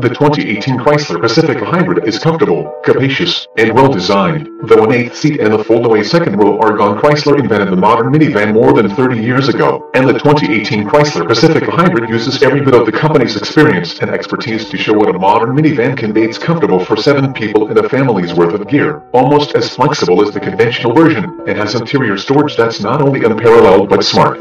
The 2018 Chrysler Pacifica Hybrid is comfortable, capacious, and well designed. though an 8th seat and the foldaway second row are gone. Chrysler invented the modern minivan more than 30 years ago, and the 2018 Chrysler Pacifica Hybrid uses every bit of the company's experience and expertise to show what a modern minivan can be. It's comfortable for seven people and a family's worth of gear, almost as flexible as the conventional version, and has interior storage that's not only unparalleled but smart.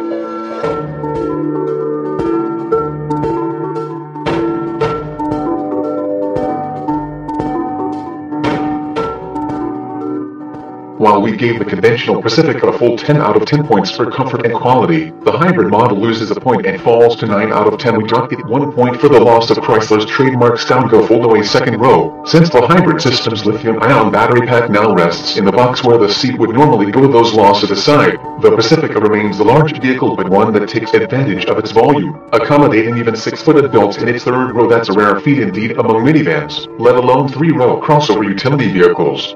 While we gave the conventional Pacifica a full 10 out of 10 points for comfort and quality, the hybrid model loses a point and falls to 9 out of 10. We dropped it 1 point for the loss of Chrysler's trademark Stow 'n Go foldaway second row. Since the hybrid system's lithium-ion battery pack now rests in the box where the seat would normally go those losses aside, the Pacifica remains the large vehicle but one that takes advantage of its volume, accommodating even 6-foot adults in its third row that's a rare feat indeed among minivans, let alone 3-row crossover utility vehicles.